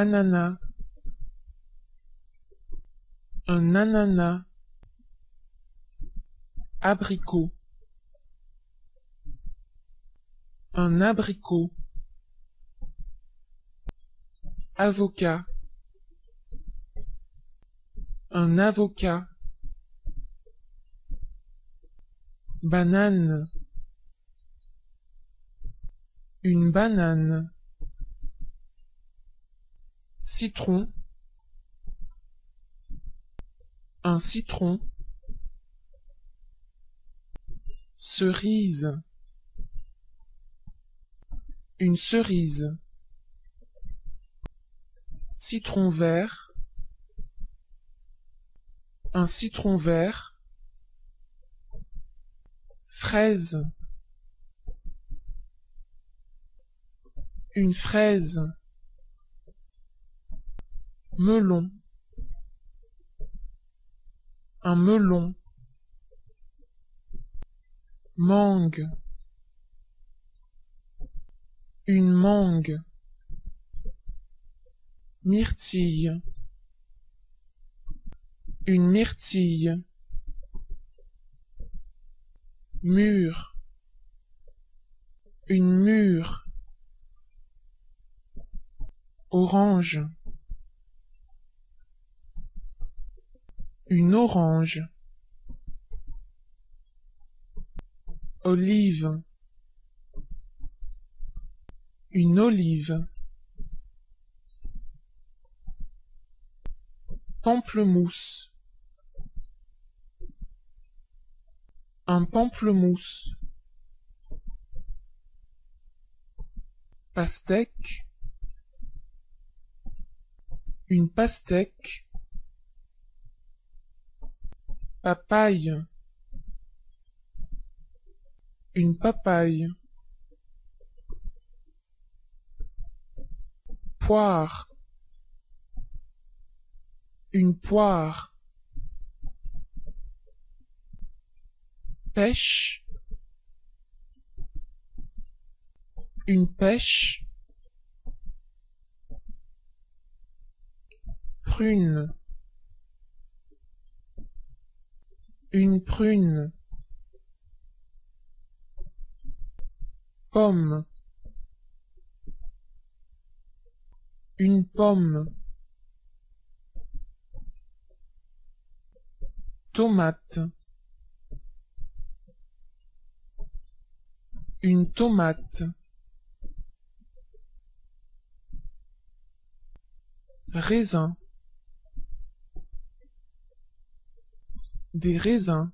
ananas un ananas abricot. Un abricot. Avocat. Un avocat. Banane. Une banane citron. Un citron. Cerise. Une cerise. Citron vert. Un citron vert. Fraise. Une fraise melon. Un melon. Mangue. Une mangue. Myrtille. Une myrtille. Mûre. Une mûre. Orange une orange. Olive. Une olive. Pamplemousse. Un pamplemousse. Pastèque. Une pastèque papaye. Une papaye. Poire. Une poire. Pêche. Une pêche. Prune une prune. Pomme. Une pomme. Tomate. Une tomate. Raisin des raisins